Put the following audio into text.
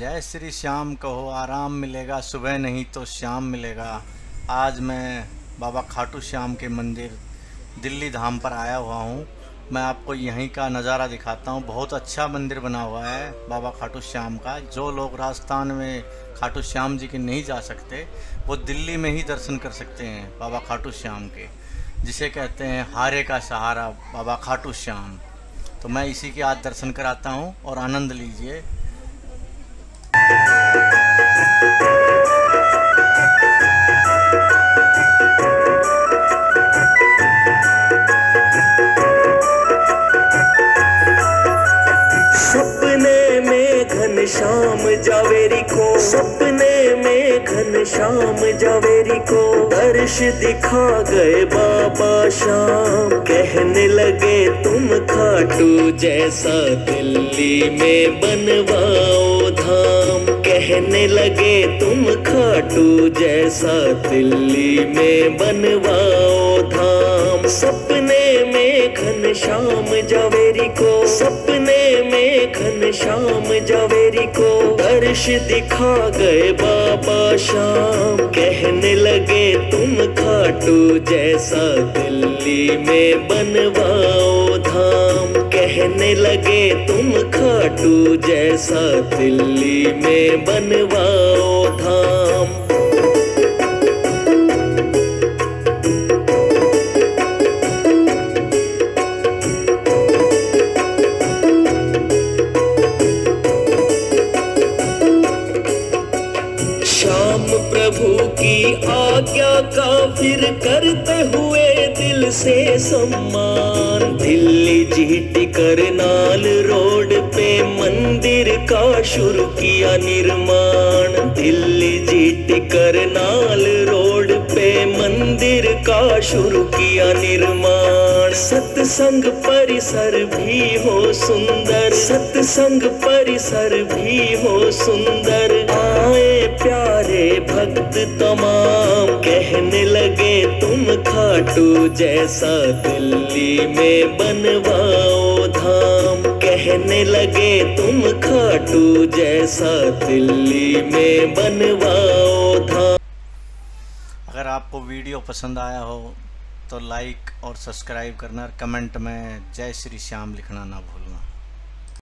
जय श्री श्याम कहो, आराम मिलेगा, सुबह नहीं तो शाम मिलेगा। आज मैं बाबा खाटू श्याम के मंदिर, दिल्ली धाम पर आया हुआ हूँ। मैं आपको यहीं का नज़ारा दिखाता हूँ। बहुत अच्छा मंदिर बना हुआ है बाबा खाटू श्याम का। जो लोग राजस्थान में खाटू श्याम जी के नहीं जा सकते, वो दिल्ली में ही दर्शन कर सकते हैं बाबा खाटू श्याम के, जिसे कहते हैं हारे का सहारा बाबा खाटू श्याम। तो मैं इसी के आज दर्शन कराता हूँ और आनंद लीजिए। जावेरी को। सपने में घन श्याम जावेरी को। दर्श दिखा गए बाबा श्याम। कहने लगे, तुम खाटू जैसा दिल्ली में बनवाओ धाम। कहने लगे, तुम खाटू जैसा दिल्ली में बनवाओ धाम। सपने में घन श्याम जावेरी को। सपने में घन श्याम जावेरी दर्श दिखा गए बाबा श्याम। कहने लगे, तुम खाटू जैसा दिल्ली में बनवाओ धाम। कहने लगे, तुम खाटू जैसा दिल्ली में बनवाओ धाम। की आज्ञा का फिर करते हुए दिल से सम्मान। दिल्ली जीटी करनाल रोड पे मंदिर का शुरू किया निर्माण। दिल्ली जीटी करनाल रोड पे मंदिर का शुरू किया निर्माण। सत्संग परिसर भी हो सुंदर। सत्संग परिसर भी हो सुंदर। भक्त तमाम कहने लगे, तुम खाटू जैसा दिल्ली में बनवाओ धाम। कहने लगे, तुम खाटू जैसा दिल्ली में बनवाओ धाम। अगर आपको वीडियो पसंद आया हो तो लाइक और सब्सक्राइब करना कमेंट में जय श्री श्याम लिखना ना भूलना।